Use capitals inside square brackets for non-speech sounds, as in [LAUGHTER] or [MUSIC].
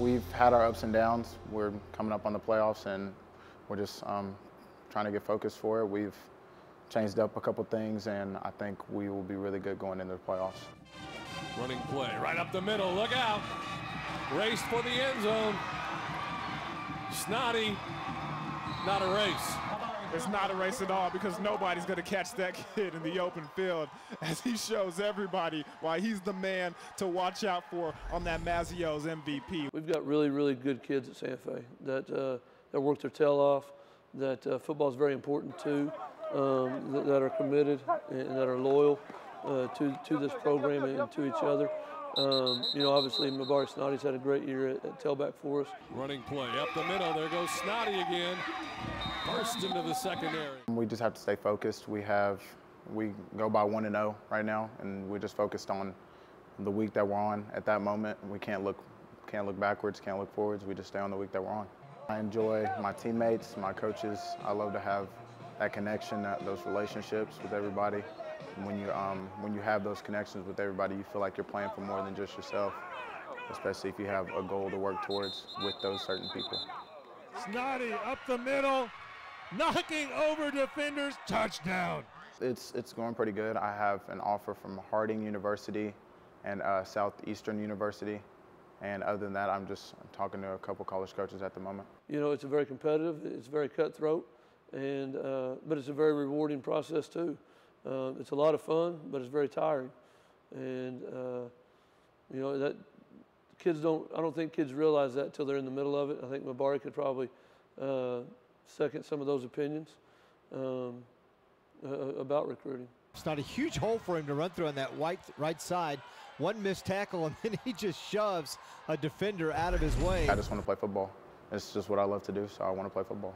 We've had our ups and downs. We're coming up on the playoffs, and we're just um, trying to get focused for it. We've changed up a couple things, and I think we will be really good going into the playoffs. Running play right up the middle. Look out. Race for the end zone. Snoddy. Not a race. It's not a race at all because nobody's going to catch that [LAUGHS] kid in the open field [LAUGHS] as he shows everybody why he's the man to watch out for on that Mazzio's MVP. We've got really, really good kids at Santa Fe that, uh, that work their tail off, that uh, football is very important to, um, that, that, are committed and that are loyal uh, to, to this program and to each other. Um, you know, obviously, Mbari Snoddy's had a great year at, at, tailback for us. Running play up the middle. There goes Snoddy again. First into the secondary. We just have to stay focused. We have, we go by 1 and 0 right now, and we're just focused on the week that we're on at that moment. We can't look, can't look backwards, can't look forwards. We just stay on the week that we're on. I enjoy my teammates, my coaches. I love to have that connection, that, those relationships with everybody when you um, when you have those connections with everybody, you feel like you're playing for more than just yourself. Especially if you have a goal to work towards with those certain people. Snoddy up the middle, knocking over defenders, touchdown. It's it's going pretty good. I have an offer from Harding University and uh, Southeastern University. And other than that, I'm just talking to a couple college coaches at the moment. You know, it's a very competitive, it's very cutthroat, and uh, but it's a very rewarding process too. Uh, it's a lot of fun, but it's very tiring. And, uh, you know, that kids don't, I don't think kids realize that until they're in the middle of it. I think Mbari could probably uh, second some of those opinions um, about recruiting. It's not a huge hole for him to run through on that white, right side. One missed tackle, [LAUGHS] and then he just shoves a defender out of his way. I just want to play football. It's just what I love to do, so I want to play football.